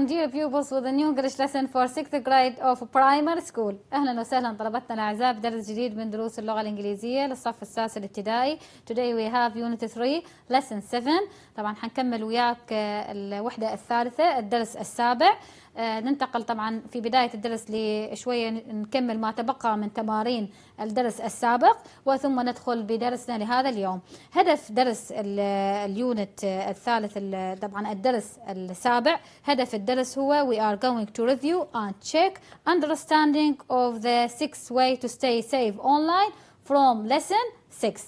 Welcome dear pupils with a new English lesson for 6th grade of primary school. أهلا وسهلا طلبتنا الأعزاء بدرس جديد من دروس اللغة الإنجليزية للصف السادس الابتدائي. Today we have unit 3 lesson 7 طبعا حنكمل وياك آه، الوحدة الثالثة الدرس السابع. ننتقل طبعا في بداية الدرس لشوية نكمل ما تبقى من تمارين الدرس السابق وثم ندخل بدرسنا لهذا اليوم. هدف درس ال- اليونت الثالث ال- طبعا الدرس السابع. هدف الدرس هو we are going to review and check understanding of the six way to stay safe online from lesson 6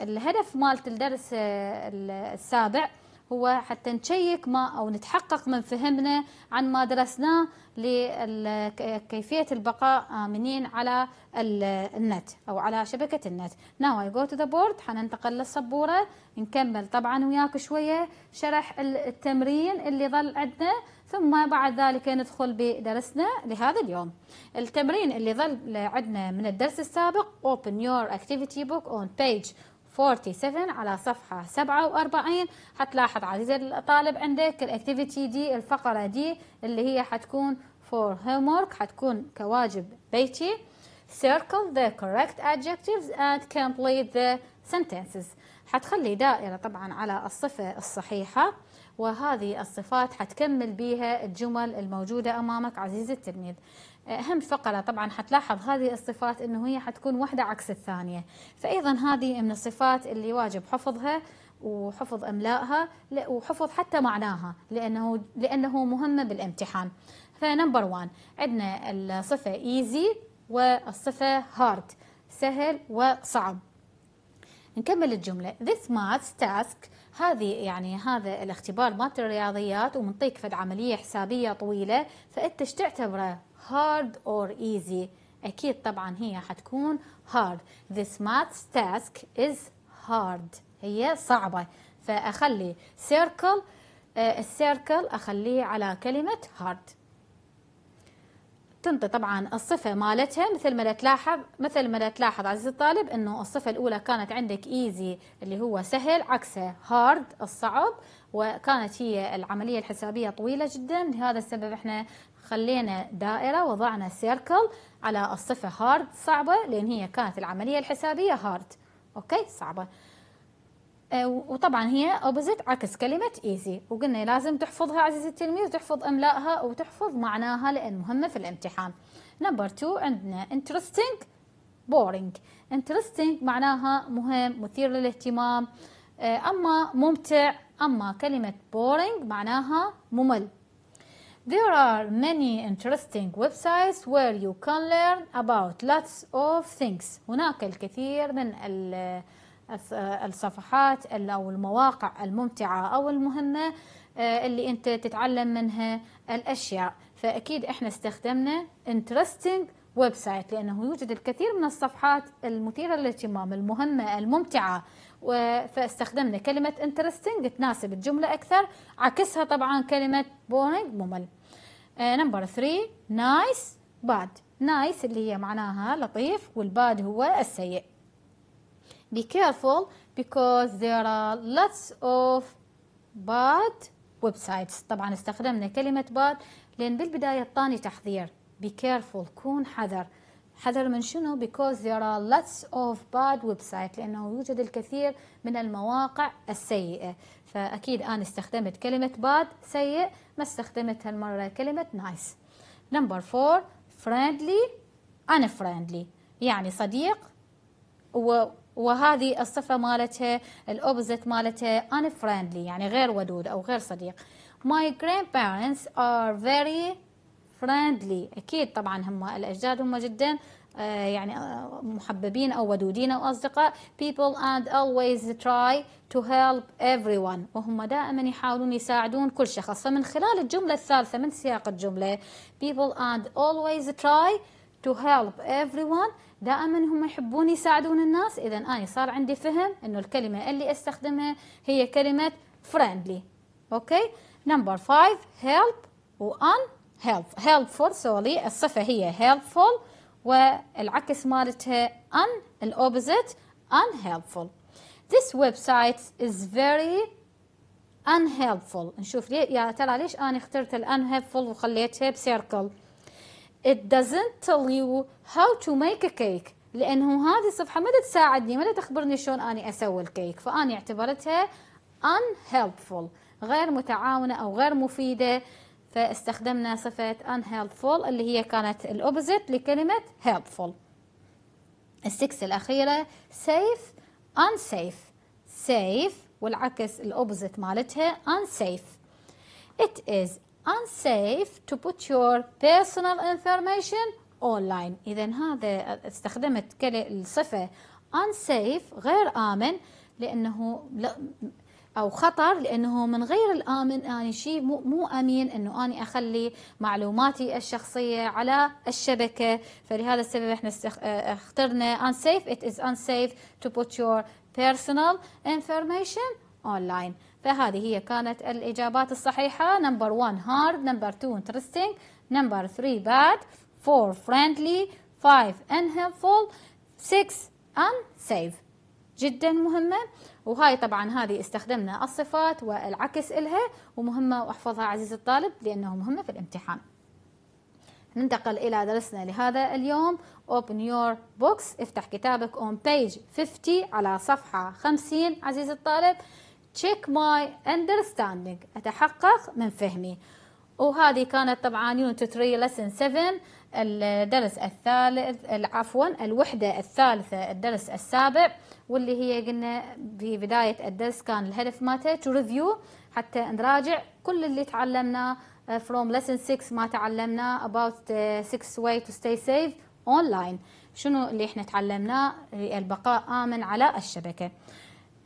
الهدف مالت الدرس آه، السابع هو حتى نشيك ما أو نتحقق من فهمنا عن ما درسناه لكيفية البقاء آمنين على ال- النت أو على شبكة النت. Now I go to the board حننتقل للسبورة نكمل طبعا وياك شوية شرح ال- التمرين اللي ظل عندنا ثم بعد ذلك ندخل بدرسنا لهذا اليوم. التمرين اللي ظل عندنا من الدرس السابق open your activity book on page 47 على صفحة 47 حتلاحظ عزيزي الطالب عندك الاكتيفيتي دي الفقرة دي اللي هي حتكون for homework حتكون كواجب بيتي. Circle the correct adjectives and complete the sentences. حتخلي دائرة طبعا على الصفة الصحيحة. وهذه الصفات حتكمل بيها الجمل الموجودة أمامك عزيزي التلميذ. أهم فقرة طبعا حتلاحظ هذه الصفات أنه هي حتكون واحدة عكس الثانية. فأيضا هذه من الصفات اللي واجب حفظها وحفظ أملائها لا- وحفظ حتى معناها لأنه لأنه مهمة بالامتحان. ف number 1 عندنا الصفة easy والصفة hard سهل وصعب. نكمل الجملة. This maths task هذه يعني هذا الاختبار مالت الرياضيات ومنطيك فد عملية حسابية طويلة فأنت إيش تعتبره؟ hard or easy أكيد طبعا هي حتكون hard. This maths task is hard. هي صعبة. فأخلي circle آه، ال circle أخليه على كلمة hard. تنطي طبعا الصفة مالتها مثل ما تلاحظ مثل ما تلاحظ عزيزي الطالب إنه الصفة الأولى كانت عندك easy اللي هو سهل عكسه hard الصعب وكانت هي العملية الحسابية طويلة جدا. لهذا السبب إحنا خلينا دائرة وضعنا circle على الصفة hard صعبة لأن هي كانت العملية الحسابية hard okay؟ صعبة. وطبعا هي opposite عكس كلمة easy وقلنا لازم تحفظها عزيزي التلميذ تحفظ إملائها وتحفظ معناها لأن مهمة في الامتحان. number 2 عندنا interesting boring. Interesting معناها مهم مثير للاهتمام. آه، أما ممتع أما كلمة boring معناها ممل. There are many interesting websites where you can learn about lots of things. هناك الكثير من ال- الصفحات ال- أو المواقع الممتعة أو المهمة آه، اللي أنت تتعلم منها الأشياء. فأكيد إحنا استخدمنا interesting website لأنه يوجد الكثير من الصفحات المثيرة للاهتمام المهمة الممتعة. فاستخدمنا كلمة interesting تناسب الجملة أكثر عكسها طبعا كلمة boring ممل. number 3 nice bad nice اللي هي معناها لطيف وال bad هو السيء. Be careful because there are lots of bad websites. طبعا استخدمنا كلمة bad لأن بالبداية الثاني تحذير. Be careful كون حذر. حذر من شنو؟ Because there are lots of bad websites لأنه يوجد الكثير من المواقع السيئة. فأكيد أنا استخدمت كلمة bad سيء ما استخدمت هالمرة كلمة nice. Number four friendly unfriendly. يعني صديق و وهذه الصفة مالتها الأوبزيت مالتها unfriendly يعني غير ودود أو غير صديق. My grandparents are very friendly. أكيد طبعا هم الأجداد هم جدا آه، يعني آه، محببين أو ودودين أو أصدقاء. People and always try to help everyone. وهم دائما يحاولون يساعدون كل شخص. فمن خلال الجملة الثالثة من سياق الجملة people and always try to help everyone. دائما هم يحبون يساعدون الناس. اذا أنا صار عندي فهم إنه الكلمة اللي أستخدمها هي كلمة friendly. okay؟ number 5 help و unhelp. Helpful sorry الصفة هي helpful والعكس مالتها un ال opposite unhelpful this website is very unhelpful. نشوف ليه يا ترى ليش أنا اخترت ال unhelpful وخليتها بسيركل it doesn't tell you how to make a cake. لأنه هذه الصفحة ما تساعدني ما تخبرني شلون أني أسوي الكيك. فأنا اعتبرتها unhelpful غير متعاونة أو غير مفيدة. فاستخدمنا صفة unhelpful اللي هي كانت الأوبزيت لكلمة helpful. السكس الأخيرة safe unsafe. safe والعكس الأوبزيت مالتها unsafe. It is unsafe to put your personal information online. إذا هذا استخدمت الصفة unsafe غير آمن لأنه أو خطر لأنه من غير الآمن اني شيء مو, مو أمين إنه اني أخلي معلوماتي الشخصية على الشبكة. فلهذا السبب إحنا اخترنا unsafe. It is unsafe to put your personal information online. فهذه هي كانت الإجابات الصحيحة. number 1 hard number 2 interesting number 3 bad 4 friendly 5 unhelpful 6 unsafe. جدا مهمة. وهاي طبعا هذه استخدمنا الصفات والعكس إلها ومهمة وأحفظها عزيزي الطالب لأنه مهمة في الامتحان. ننتقل إلى درسنا لهذا اليوم. Open your books. افتح كتابك on page 50 على صفحة 50 عزيزي الطالب. Check my understanding. أتحقق من فهمي. وهذه كانت طبعا unit 3 lesson 7 الدرس الثالث عفوا الوحدة الثالثة الدرس السابع واللي هي قلنا في بداية الدرس كان الهدف مالته to review حتى نراجع كل اللي تعلمناه uh, from lesson 6 ما تعلمناه about 6 uh, way to stay safe online. شنو اللي إحنا تعلمناه؟ البقاء آمن على الشبكة.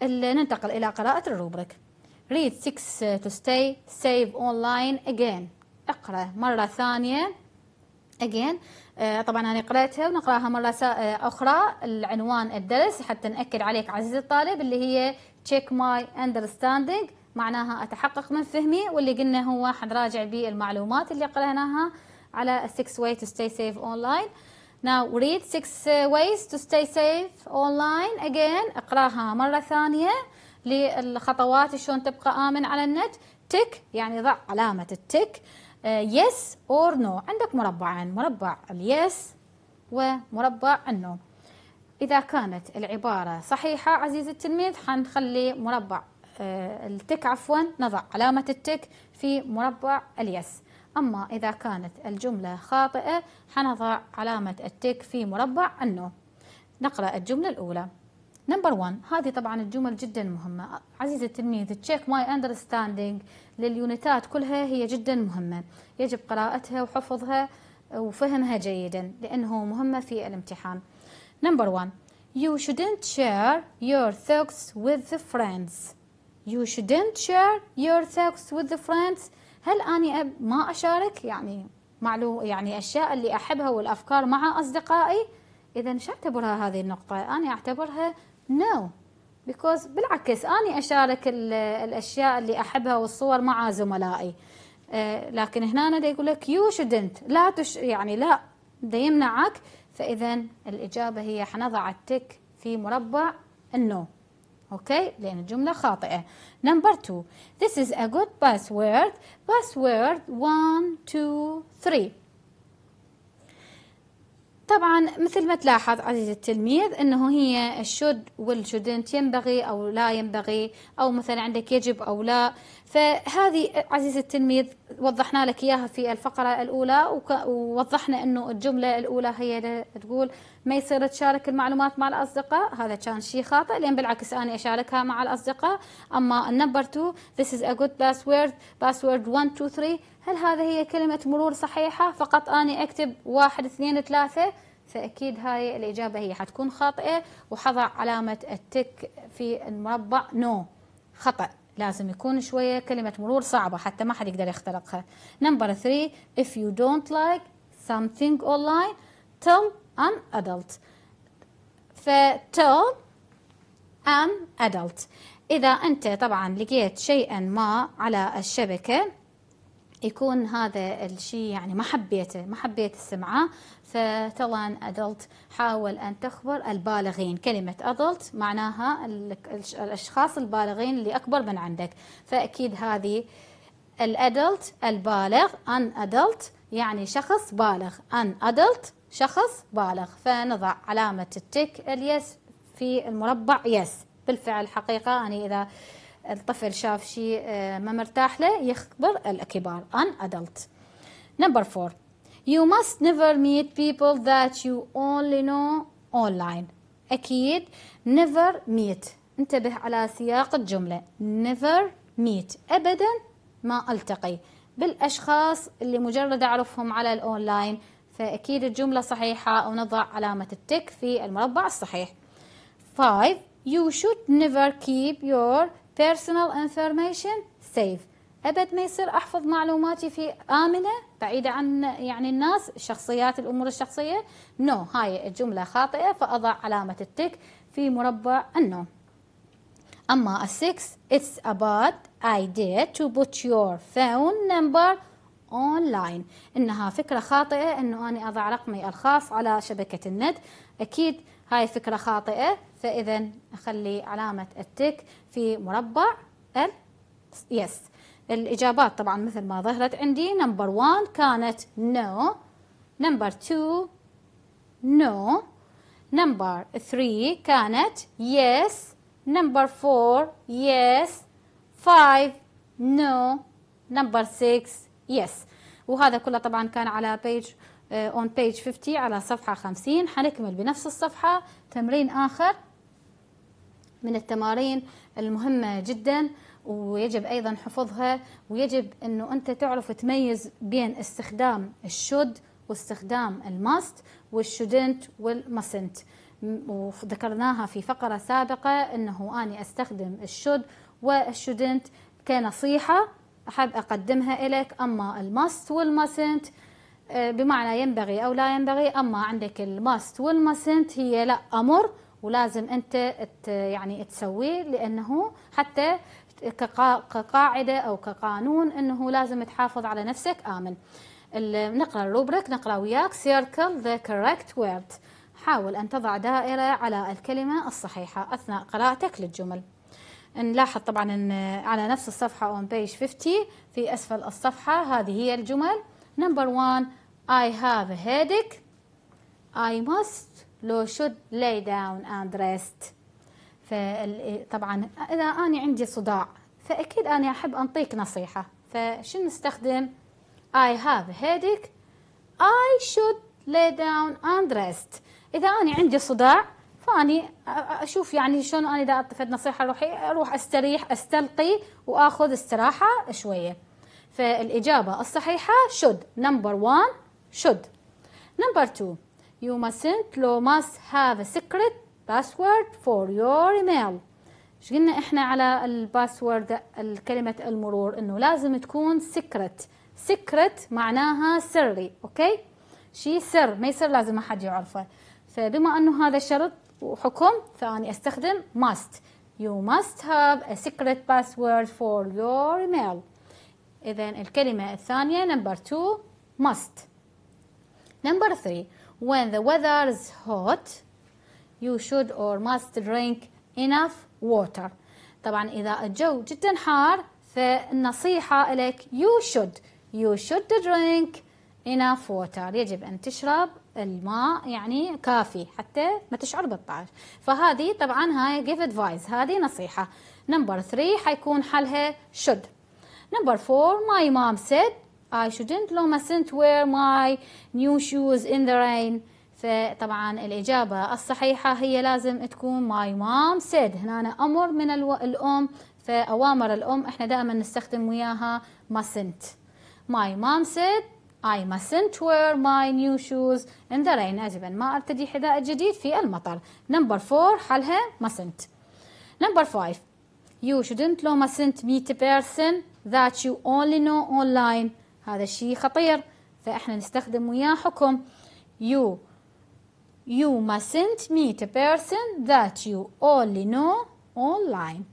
ننتقل إلى قراءة الروبريك. Read 6 to stay safe online again. اقرأ مرة ثانية again. آه، طبعا أنا قرأتها ونقرأها مرة آه، أخرى. العنوان الدرس حتى نأكد عليك عزيزي الطالب اللي هي check my understanding. معناها أتحقق من فهمي واللي قلنا هو حنراجع به المعلومات اللي قرأناها على 6 ways to stay safe online. Now read 6 ways to stay safe online. Again اقراها مرة ثانية للخطوات شلون تبقى آمن على النت. tick يعني ضع علامة ال tick yes or no عندك مربعين مربع ال yes ومربع ال no. إذا كانت العبارة صحيحة عزيزي التلميذ حنخلي مربع آه، ال tick عفوا نضع علامة ال tick في مربع ال yes. أما إذا كانت الجملة خاطئة حنضع علامة ال tick في مربع ال no. نقرأ الجملة الأولى. number 1 هذه طبعا الجمل جدا مهمة. عزيزي التلميذ check my understanding لل unitات كلها هي جدا مهمة. يجب قراءتها وحفظها وفهمها جيدا لأنه مهمة في الامتحان. نمبر 1 You shouldn't share your thoughts with the friends. You shouldn't share your thoughts with the friends. هل أب ما أشارك؟ يعني معلوم يعني أشياء اللي أحبها والأفكار مع أصدقائي. إذا شو أعتبرها هذه النقطة؟ أنا أعتبرها no. Because بالعكس أنا أشارك الأشياء اللي أحبها والصور مع زملائي. آه لكن هنا أنا يقول لك you shouldn't. لا تش يعني لا ده يمنعك. فإذا الإجابة هي حنضع ال tick في مربع ال no okay لأن الجملة خاطئة. number 2 this is a good password. Password 1 2 3 طبعا مثل ما تلاحظ عزيزي التلميذ إنه هي ال should وال shouldn't ينبغي أو لا ينبغي أو مثلا عندك يجب أو لا. فهذه عزيزي التلميذ وضحنا لك إياها في الفقرة الأولى ووضحنا إنه الجملة الأولى هي تقول ما يصير تشارك المعلومات مع الأصدقاء؟ هذا كان شيء خاطئ لأن بالعكس أنا أشاركها مع الأصدقاء. أما النمبر 2 this is a good password password 1 2 3 هل هذه هي كلمة مرور صحيحة؟ فقط أنا أكتب واحد اثنين ثلاثة. فأكيد هاي الإجابة هي حتكون خاطئة وحضع علامة ال tick في المربع no no. خطأ. لازم يكون شوية كلمة مرور صعبة حتى ما حد يقدر يخترقها. number 3 if you don't like something online tell an adult. ف tell an adult. إذا أنت طبعا لقيت شيئا ما على الشبكة يكون هذا الشيء يعني ما حبيته ما حبيت السمعة. فتلان adult حاول أن تخبر البالغين. كلمة adult معناها الأشخاص البالغين اللي أكبر من عندك. فأكيد هذه الأدلت البالغ أن adult يعني شخص بالغ. أن adult شخص بالغ. فنضع علامة التك اليس في المربع يس. بالفعل حقيقة يعني إذا الطفل شاف شيء آه، ما مرتاح له يخبر الكبار an adult. Number four. You must never meet people that you only know online. أكيد never meet. انتبه على سياق الجملة. Never meet. أبدا ما ألتقي. بالأشخاص اللي مجرد أعرفهم على الأونلاين فأكيد الجملة صحيحة ونضع علامة التك في المربع الصحيح. 5 You should never keep your personal information safe. أبد ما يصير أحفظ معلوماتي في آمنة بعيدة عن يعني الناس شخصيات الأمور الشخصية. no no. هاي الجملة خاطئة فأضع علامة ال tick في مربع ال no أما ال six it's a bad idea to put your phone number online. إنها فكرة خاطئة إنه أنا أضع رقمي الخاص على شبكة النت. أكيد هاي فكرة خاطئة. فإذا أخلي علامة ال tick في مربع ال yes الإجابات طبعا مثل ما ظهرت عندي. number 1 كانت no. number 2 no. number 3 كانت yes. number 4 yes. 5 no. number 6 yes. وهذا كله طبعا كان على page on page 50 على صفحة 50 حنكمل بنفس الصفحة. تمرين آخر. من التمارين المهمة جدا ويجب أيضا حفظها ويجب أنه أنت تعرف تميز بين استخدام الشد واستخدام الماست والشودنت والمسنت وذكرناها في فقرة سابقة أنه أني أستخدم ال should وال shouldn't كنصيحة أحب أقدمها إليك. أما ال must وال mustn't آه، بمعنى ينبغي أو لا ينبغي أما عندك ال must وال mustn't هي لا أمر ولازم أنت يعني تسويه لأنه حتى كقاعدة أو كقانون أنه لازم تحافظ على نفسك. آمن نقرأ ال rubric نقرأ وياك. Circle the correct word. حاول أن تضع دائرة على الكلمة الصحيحة أثناء قراءتك للجمل. نلاحظ طبعا أن على نفس الصفحة on page 50 في أسفل الصفحة هذه هي الجمل. Number one I have a headache. I must لو should lay down and rest. فطبعا إذا أنا عندي صداع فأكيد أنا أحب أنطيك نصيحة. فشو نستخدم؟ I have headache. I should lay down and rest. إذا أنا عندي صداع فأني أشوف يعني شلون أنا إذا اعطيت نصيحه روحي أروح أستريح أستلقي وأخذ استراحة شوية. فالإجابة الصحيحة should. Number one should. Number two you mustn't you must have a secret password for your email. إيش قلنا إحنا على ال password الكلمة المرور؟ إنه لازم تكون secret secret معناها سري okay؟ شيء سر ما يصير لازم أحد يعرفه. فبما أنه هذا شرط وحكم فأني أستخدم must. You must have a secret password for your email. اذا الكلمة الثانية number two must. Number three when the weather is hot you should or must drink enough water طبعا إذا الجو جدا حار فالنصيحة لك you should you should drink enough water يجب أن تشرب الماء يعني كافي حتى ما تشعر بالطعش فهذه طبعا هاي give advice هذه نصيحة number 3 حيكون حلها should number 4 my mom said I shouldn't mustn't wear my new shoes in the rain فطبعا الإجابة الصحيحة هي لازم تكون my mom said هنا أنا أمر من ألو... الأم فأوامر الأم إحنا دائما نستخدم وياها mustn't my mom said I mustn't wear my new shoes in the rain أجبا ما أرتدي حذاء جديد في المطر number four حلها mustn't number five you shouldn't mustn't meet a person that you only know online هذا الشيء خطير فإحنا نستخدم وياه حكم you You mustn't meet a person that you only know online.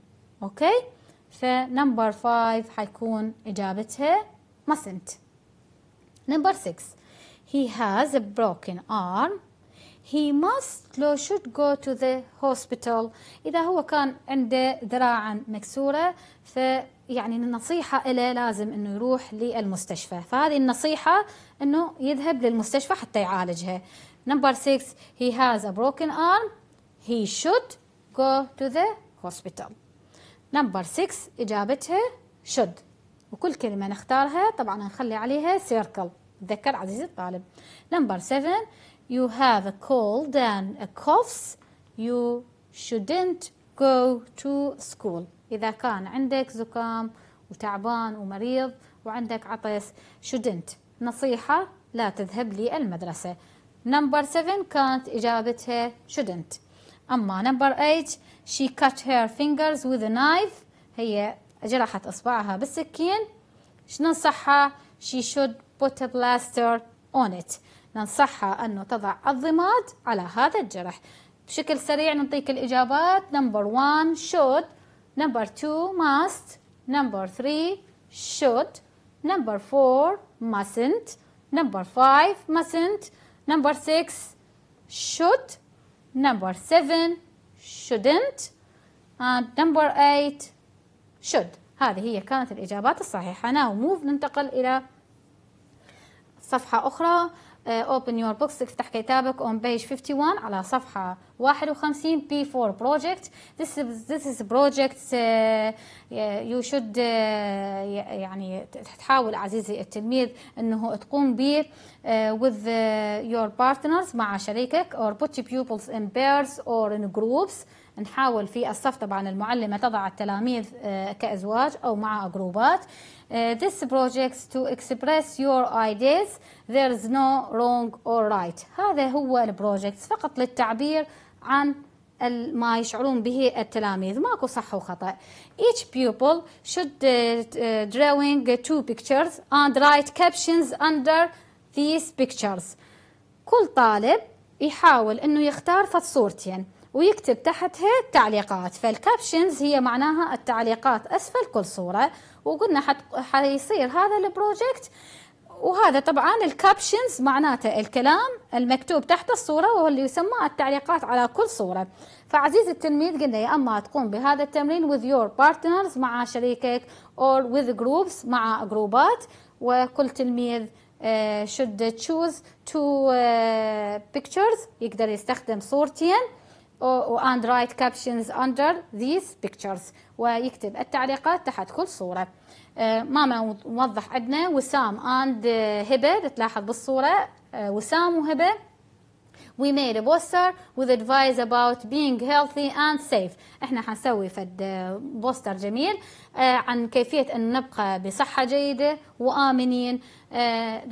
Okay? فنمبر 5 حيكون إجابتها mustn't number six he has a broken arm he must لو should go to the hospital إذا هو كان عنده ذراعا مكسورة فيعني النصيحة إله لازم إنه يروح للمستشفى فهذه النصيحة إنه يذهب للمستشفى حتى يعالجها number six he has a broken arm he should go to the hospital number six إجابتها should وكل كلمة نختارها طبعا نخلي عليها circle تذكر عزيزي الطالب number seven you have a cold and a cough you shouldn't go to school إذا كان عندك زكام وتعبان ومريض وعندك عطس shouldn't نصيحة لا تذهب للمدرسة. number seven كانت إجابتها shouldn't أما number eight she cut her fingers with a knife. هي جرحت إصبعها بالسكين. ننصحها she should put a plaster on it. ننصحها أنه تضع الضماد على هذا الجرح. بشكل سريع نعطيك الإجابات. number one should number two must number three should number four mustn't number five mustn't number six should number seven shouldn't and number eight should هذه هي كانت الإجابات الصحيحة now move ننتقل إلى صفحة أخرى open your books افتح كتابك on page 51 على صفحة 51 P4 project this is this is project uh, you should uh, يعني تحاول عزيزي التلميذ انه تقوم به uh, with uh, your partners مع شريكك or put pupils in pairs or in groups نحاول في الصف طبعا المعلمة تضع التلاميذ كأزواج أو مع جروبات this project to express your ideas there is no wrong or right هذا هو البروجكت فقط للتعبير عن ما يشعرون به التلاميذ. ماكو صح وخطأ. Each pupil should uh, drawing two pictures and write captions under these pictures. كل طالب يحاول إنه يختار فد صورتين ويكتب تحتها تعليقات فال captions هي معناها التعليقات أسفل كل صورة. وقلنا حيصير هذا ال project وهذا طبعا ال captions معناته الكلام المكتوب تحت الصورة وهو اللي يسمى التعليقات على كل صورة. فعزيزي التلميذ قلنا يا أما تقوم بهذا التمرين with your partners مع شريكك or with groups مع جروبات. وكل تلميذ uh, should choose two uh, pictures يقدر يستخدم صورتين and write captions under these pictures. ويكتب التعليقات تحت كل صورة. ماما موضح عندنا وسام and هبة تلاحظ بالصورة وسام وهبة. We made a poster with advice about being healthy and safe. إحنا حنسوي فد بوستر جميل عن كيفية أن نبقى بصحة جيدة وآمنين.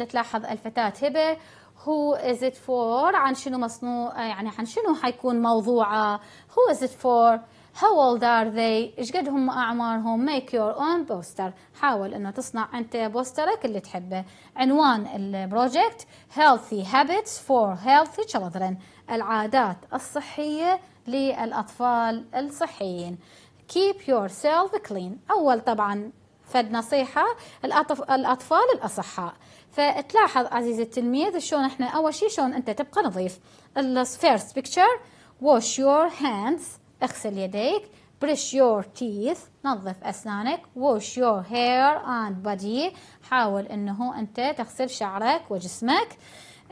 تلاحظ الفتاة هبة who is it for عن شنو مصنوع؟ يعني عن شنو حيكون موضوعه who is it for how old are they? إيش قد هم أعمارهم? Make your own poster. حاول إنه تصنع أنت poster ك اللي تحبه. عنوان ال project healthy habits for healthy children. العادات الصحية للأطفال الصحيين. Keep yourself clean. أول طبعا فد نصيحة الأطفال الأصحاء. فتلاحظ عزيزي التلميذ شلون إحنا أول شيء شلون أنت تبقى نظيف. ال first picture wash your hands. اغسل يديك brush your teeth نظف أسنانك wash your hair and body. حاول أنه أنت تغسل شعرك وجسمك.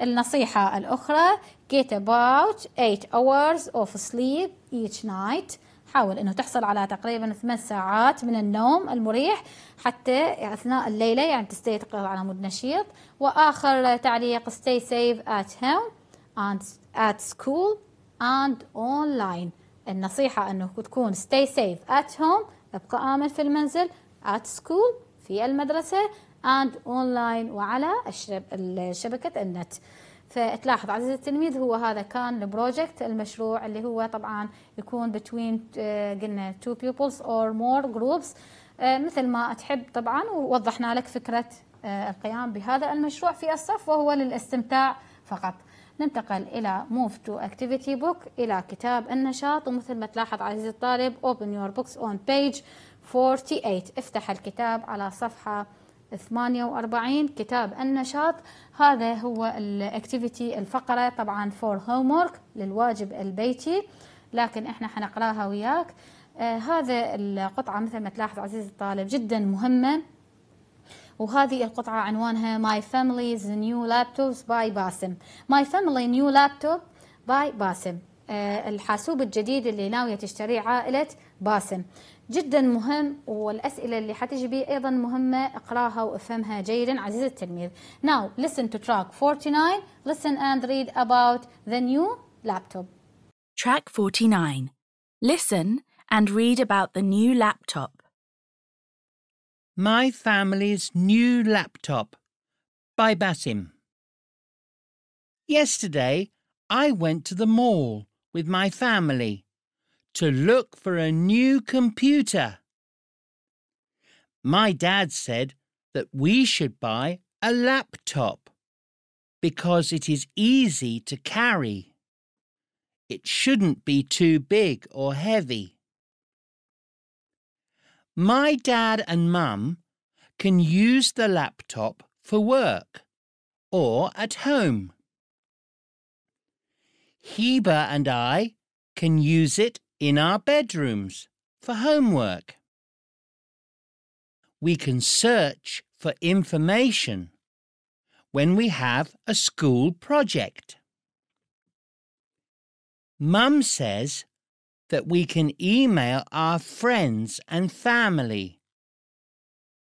النصيحة الأخرى get about 8 hours of sleep each night. حاول إنه تحصل على تقريبا ثمان ساعات من النوم المريح حتى أثناء الليلة يعني تستيقظ على مود نشيط. وآخر تعليق stay safe at home and at school and online. النصيحة أنه تكون stay safe at home ابقى آمن في المنزل at school في المدرسة and online وعلى شبكه النت. فتلاحظ عزيزي التلميذ هو هذا كان البروجكت المشروع اللي هو طبعا يكون between uh, قلنا two pupils or more groups. uh, مثل ما تحب طبعا ووضحنا لك فكرة uh, القيام بهذا المشروع في الصف وهو للاستمتاع فقط. ننتقل إلى move to activity book إلى كتاب النشاط. ومثل ما تلاحظ عزيزي الطالب open your books on page 48 افتح الكتاب على صفحة 48 كتاب النشاط هذا هو ال activity الفقرة طبعا for homework للواجب البيتي لكن إحنا حنقراها وياك. آه هذا القطعة مثل ما تلاحظ عزيزي الطالب جدا مهمة. وهذه القطعة عنوانها My Family's New Laptops by باسم My Family New Laptop by باسم آه الحاسوب الجديد اللي ناوية تشتريه عائلة باسم. جدا مهم والأسئلة اللي حتجي بي أيضا مهمة اقراها وافهمها جيدا عزيزي التلميذ. Now listen to track 49 Listen and read about the new laptop. Track 49 Listen and read about the new laptop. My Family's New Laptop by Basim. Yesterday, I went to the mall with my family to look for a new computer. My dad said that we should buy a laptop because it is easy to carry. It shouldn't be too big or heavy. My dad and mum can use the laptop for work or at home. Heba and I can use it in our bedrooms for homework. We can search for information when we have a school project. Mum says that we can email our friends and family.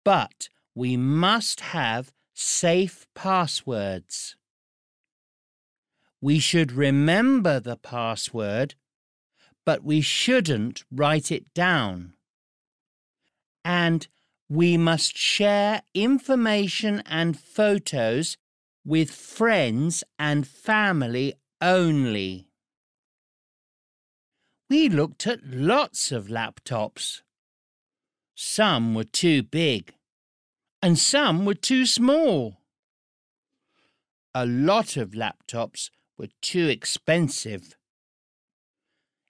But we must have safe passwords. We should remember the password, but we shouldn't write it down. And we must share information and photos with friends and family only. We looked at lots of laptops. Some were too big, and some were too small. A lot of laptops were too expensive.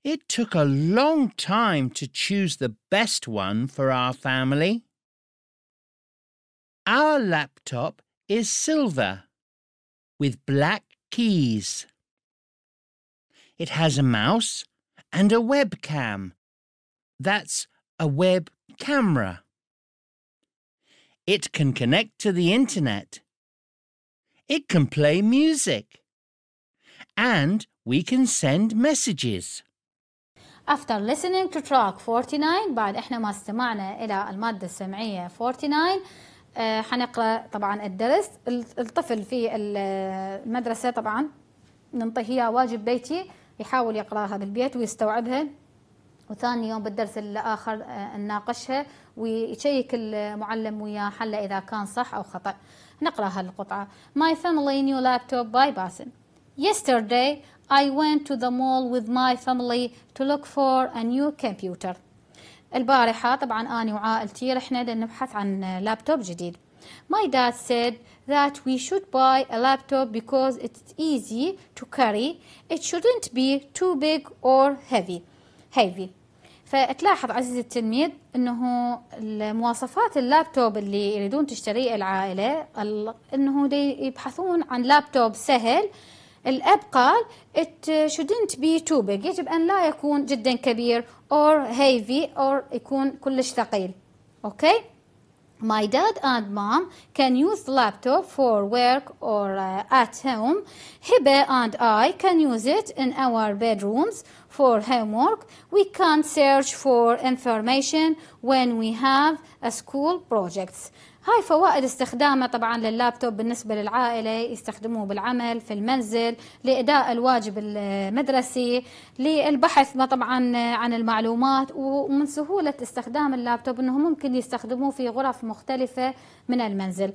It took a long time to choose the best one for our family. Our laptop is silver with black keys. It has a mouse and a webcam. That's a web camera. It can connect to the internet. It can play music. And we can send messages. After listening to track 49 بعد احنا ما استمعنا الى المادة السمعية 49 آه حنقرأ طبعا الدرس الطفل في المدرسة طبعا ننطيه واجب بيتي يحاول يقراها بالبيت ويستوعبها. وثاني يوم بالدرس الآخر آه، نناقشها ويشيك المعلم وياه حله إذا كان صح أو خطأ. نقرأ هالقطعة. My family new laptop by Basim. Yesterday I went to the mall with my family to look for a new computer. البارحة طبعا أنا وعائلتي رحنا نبحث عن لابتوب جديد. My dad said that we should buy a laptop because it's easy to carry. It shouldn't be too big or heavy. heavy. فتلاحظ عزيزي التلميذ انه المواصفات اللابتوب اللي يريدون تشتريه العائلة انه يبحثون عن لابتوب سهل الاب قال it shouldn't be too big يجب أن لا يكون جدا كبير or heavy or يكون كلش ثقيل أوكي okay? My dad and mom can use laptop for work or uh, at home. Hiba and I can use it in our bedrooms for homework. We can search for information when we have a school projects. هاي فوائد استخدامه طبعا لللابتوب بالنسبة للعائلة يستخدموه بالعمل في المنزل لإداء الواجب المدرسي للبحث ما طبعا عن المعلومات ومن سهولة استخدام اللابتوب أنه ممكن يستخدموه في غرف مختلفة من المنزل.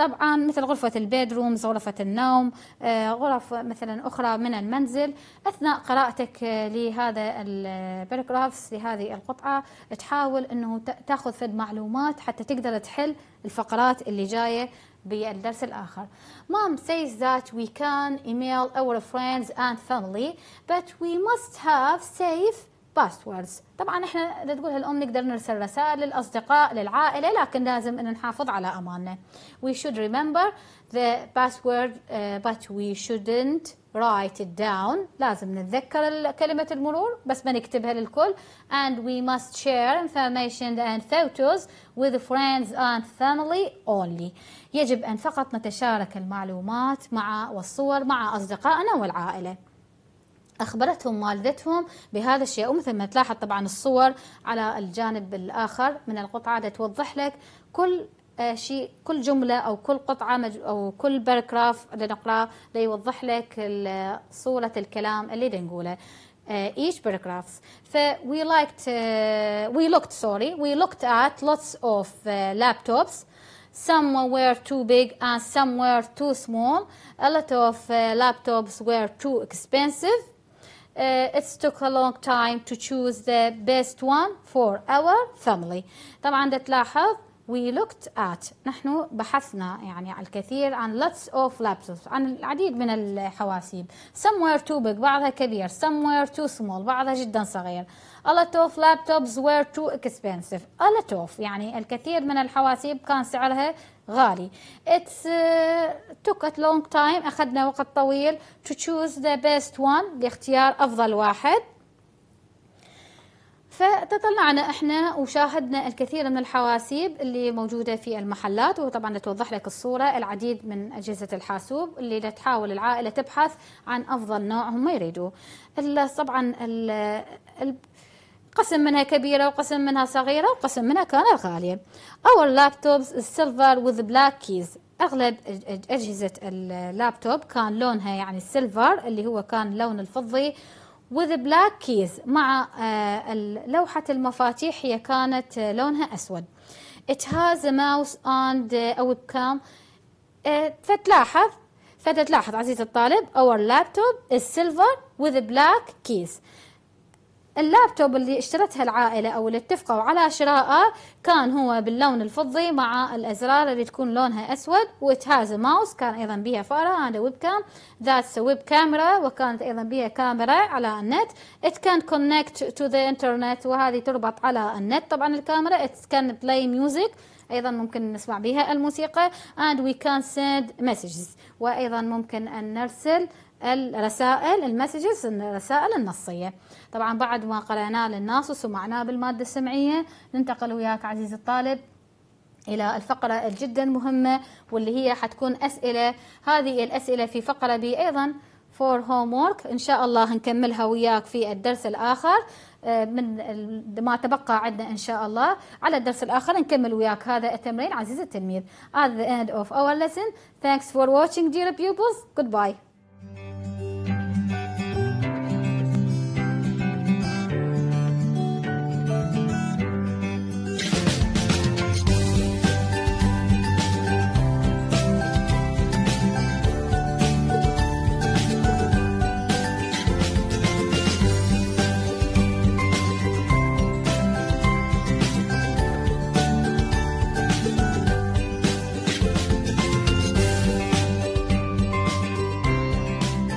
طبعا مثل غرفة ال bedrooms غرفة النوم آه، غرف مثلا أخرى من المنزل أثناء قراءتك لهذا الباراجرافس لهذه القطعة تحاول أنه تأخذ فد معلومات حتى تقدر تحل الفقرات اللي جاية بالدرس الآخر. Mom says that we can email our friends and family but we must have safe passwords. طبعا إحنا إذا تقولها الام نقدر نرسل رسائل للأصدقاء للعائلة لكن لازم إن نحافظ على أماننا. We should remember the password uh, but we shouldn't write it down. لازم نتذكر كلمة المرور بس ما نكتبها للكل. And we must share information and photos with friends and family only. يجب أن فقط نتشارك المعلومات مع والصور مع أصدقائنا والعائلة. أخبرتهم والدتهم بهذا الشيء ومثل ما تلاحظ طبعا الصور على الجانب الآخر من القطعة توضح لك كل آه، شيء كل جملة أو كل قطعة أو كل باراجراف نقرأه ليوضح لك صورة الكلام اللي نقوله uh, each paragraphs. ف we liked, uh, we looked, sorry, we looked at lots of uh, laptops. Some were too big and some were too small. A lot of uh, laptops were too expensive. Uh, it took a long time to choose the best one for our family. طبعا تلاحظ we looked at نحن بحثنا يعني على الكثير عن lots of laptops عن العديد من الحواسيب some were too big بعضها كبير some were too small بعضها جدا صغير a lot of laptops were too expensive a lot of يعني الكثير من الحواسيب كان سعرها غالي. It's uh, took a long time. أخذنا وقت طويل. To choose the best one لاختيار أفضل واحد. فتطلعنا إحنا وشاهدنا الكثير من الحواسيب اللي موجودة في المحلات وطبعا توضح لك الصورة العديد من أجهزة الحاسوب اللي تحاول العائلة تبحث عن أفضل نوع هم يريدوه طبعا قسم منها كبيرة وقسم منها صغيرة وقسم منها كانت غالية. Our laptops silver with black keys. أغلب أجهزة اللابتوب كان لونها يعني السيلفر اللي هو كان لون الفضي with black keys مع آه، لوحة المفاتيح هي كانت آه، لونها أسود it has a mouse and a webcam آه، فتلاحظ فتلاحظ عزيزي الطالب our laptop is silver with black keys اللابتوب اللي اشترتها العائلة أو اللي اتفقوا على شرائه كان هو باللون الفضي مع الأزرار اللي تكون لونها أسود وتهاز ماوس كان أيضا بها فأرة عند ويب كام That's web camera وكانت أيضا بها كاميرا على النت. It can connect to the internet وهذه تربط على النت. طبعا الكاميرا it can play music. أيضا ممكن نسمع بها الموسيقى. And we can send messages. وأيضا ممكن أن نرسل الرسائل ال messages الرسائل النصية. طبعا بعد ما قرأناه للنص وسمعناه بالمادة السمعية ننتقل وياك عزيزي الطالب إلى الفقرة الجدا مهمة واللي هي حتكون أسئلة. هذه الأسئلة في فقرة بي أيضا فور homework. إن شاء الله نكملها وياك في الدرس الآخر. آه، من ما تبقى عندنا إن شاء الله. على الدرس الآخر نكمل وياك هذا التمرين عزيزي التلميذ. At the end of our lesson thanks for watching dear pupils. Goodbye.